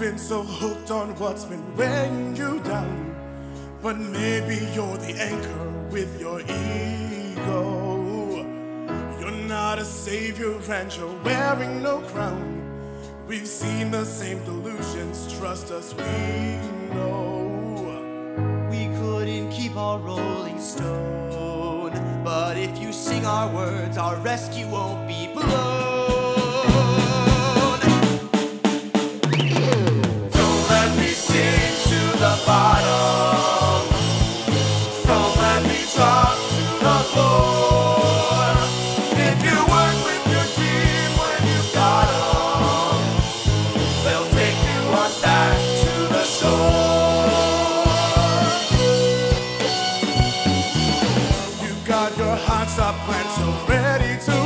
been so hooked on what's been weighing you down. But maybe you're the anchor with your ego. You're not a savior and you're wearing no crown. We've seen the same delusions, trust us, we know. We couldn't keep our rolling stone. But if you sing our words, our rescue won't be blown. Your heart's a plant so ready to